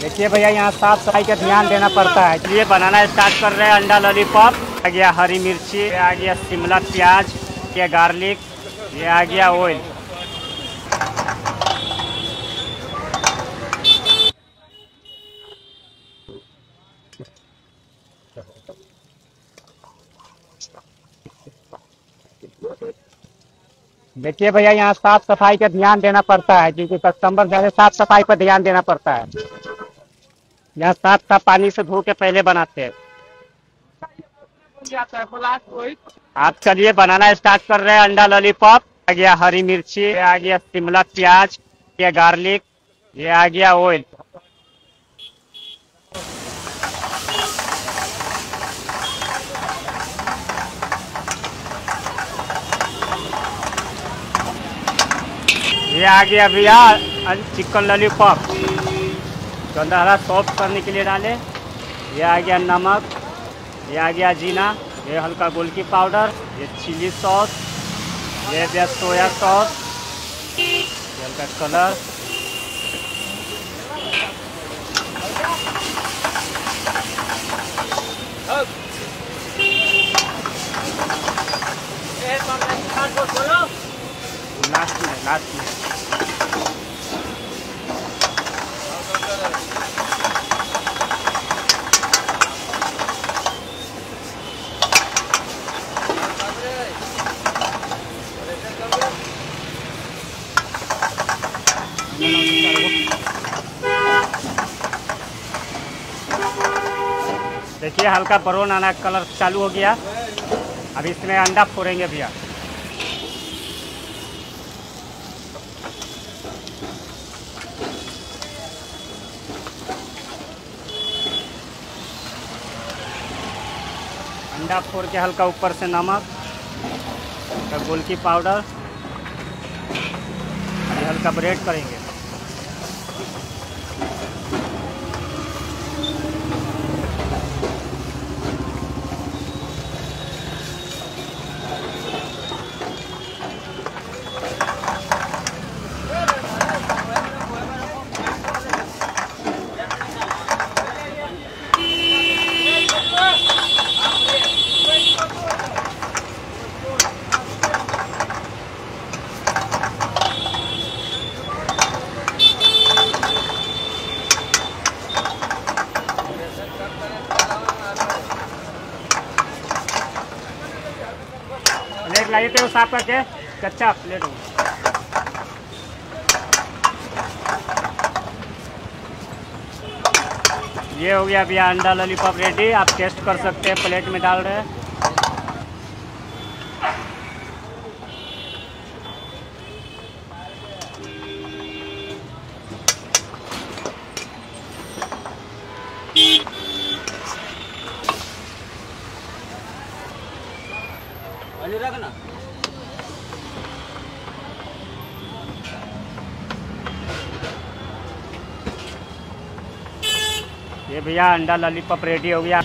देखिए भैया यहाँ साफ़ सफ़ाई का ध्यान देना पड़ता है। ये बनाना स्टार्ट कर रहे हैं अंडा लॉलीपॉप आ गया हरी मिर्ची आ गया शिमला प्याज ये गार्लिक ये आ गया ऑयल देखिए भैया यहाँ साफ़ सफ़ाई का ध्यान देना पड़ता है क्योंकि कस्टमर ज़्यादा साफ़ सफ़ाई पर ध्यान देना पड़ता है। यहाँ साफ़ साफ़ पानी से धो के पहले बनाते हैं। आप चलिए, बनाना स्टार्ट कर रहे हैं। अंडा लॉलीपॉप आ गया हरी मिर्ची, आ गया शिमला प्याज, ये गार्लिक ये आ गया ऑयल ये आ गया भैया चिकन लॉलीपॉप अंदर हरा सॉफ्ट करने के लिए डाले। ये आ गया नमक ये आ गया जीना ये हल्का गोलकी पाउडर ये चिली सॉस ये गया सोया सॉस ये हल्का कलर लास्ट में लास्ट में देखिए, हल्का ब्राउन आना कलर चालू हो गया। अब इसमें अंडा फोड़ेंगे भैया। अंडा फोड़ के हल्का ऊपर से नमक गोलकी पाउडर हल्का ब्रेड करेंगे। लाइए थे वो साफ़ करके, कच्चा प्लेट हो। ये हो गया अभी अंडा लॉलीपॉप रेडी आप टेस्ट कर सकते हैं प्लेट में डाल रहे हैं। ये भैया अंडा लॉलीपॉप रेडी हो गया।